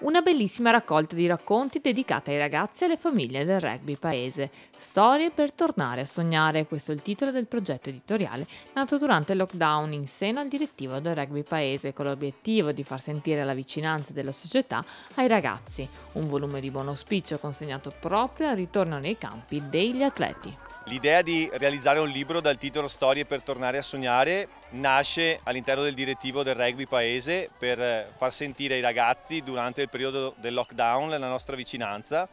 Una bellissima raccolta di racconti dedicata ai ragazzi e alle famiglie del rugby paese. Storie per tornare a sognare, questo è il titolo del progetto editoriale nato durante il lockdown in seno al direttivo del rugby paese con l'obiettivo di far sentire la vicinanza della società ai ragazzi. Un volume di buon auspicio consegnato proprio al ritorno nei campi degli atleti. L'idea di realizzare un libro dal titolo Storie per tornare a sognare nasce all'interno del direttivo del rugby paese per far sentire ai ragazzi durante il periodo del lockdown la nostra vicinanza,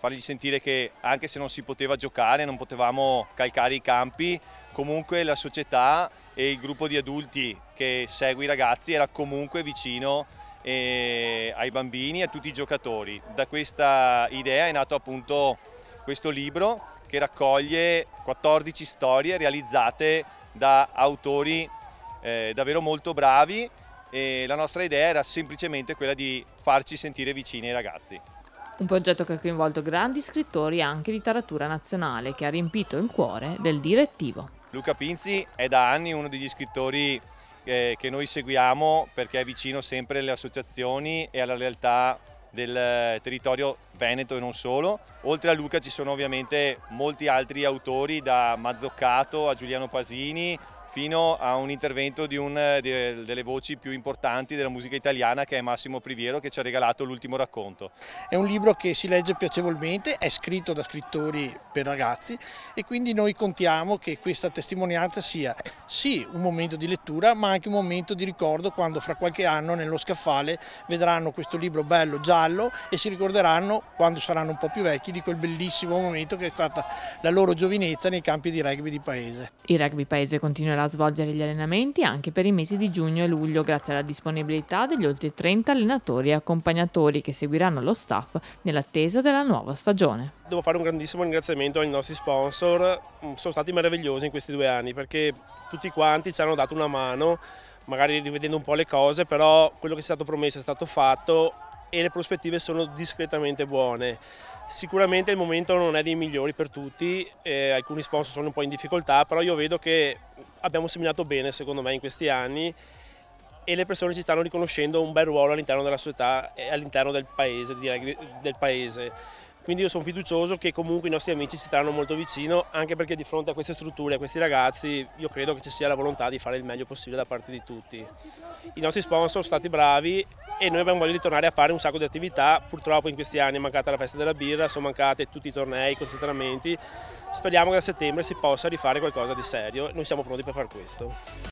fargli sentire che anche se non si poteva giocare, non potevamo calcare i campi, comunque la società e il gruppo di adulti che segue i ragazzi era comunque vicino eh, ai bambini e a tutti i giocatori. Da questa idea è nato appunto questo libro che raccoglie 14 storie realizzate da autori eh, davvero molto bravi e la nostra idea era semplicemente quella di farci sentire vicini ai ragazzi. Un progetto che ha coinvolto grandi scrittori anche di letteratura nazionale che ha riempito il cuore del direttivo. Luca Pinzi è da anni uno degli scrittori eh, che noi seguiamo perché è vicino sempre alle associazioni e alla realtà del territorio veneto e non solo. Oltre a Luca ci sono ovviamente molti altri autori da Mazzoccato a Giuliano Pasini fino a un intervento di una delle voci più importanti della musica italiana che è Massimo Priviero che ci ha regalato l'ultimo racconto. È un libro che si legge piacevolmente, è scritto da scrittori per ragazzi e quindi noi contiamo che questa testimonianza sia sì un momento di lettura ma anche un momento di ricordo quando fra qualche anno nello scaffale vedranno questo libro bello giallo e si ricorderanno quando saranno un po' più vecchi di quel bellissimo momento che è stata la loro giovinezza nei campi di rugby di paese. Il rugby paese continuerà a svolgere gli allenamenti anche per i mesi di giugno e luglio grazie alla disponibilità degli oltre 30 allenatori e accompagnatori che seguiranno lo staff nell'attesa della nuova stagione. Devo fare un grandissimo ringraziamento ai nostri sponsor, mm, sono stati meravigliosi in questi due anni perché tutti quanti ci hanno dato una mano, magari rivedendo un po' le cose, però quello che è stato promesso è stato fatto e le prospettive sono discretamente buone. Sicuramente il momento non è dei migliori per tutti, eh, alcuni sponsor sono un po' in difficoltà, però io vedo che abbiamo seminato bene secondo me in questi anni e le persone ci stanno riconoscendo un bel ruolo all'interno della società e all'interno del paese, del paese. Quindi io sono fiducioso che comunque i nostri amici ci staranno molto vicino, anche perché di fronte a queste strutture, a questi ragazzi, io credo che ci sia la volontà di fare il meglio possibile da parte di tutti. I nostri sponsor sono stati bravi e noi abbiamo voglia di tornare a fare un sacco di attività, purtroppo in questi anni è mancata la festa della birra, sono mancati tutti i tornei, i concentramenti, speriamo che a settembre si possa rifare qualcosa di serio, noi siamo pronti per fare questo.